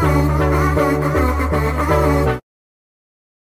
Thank you.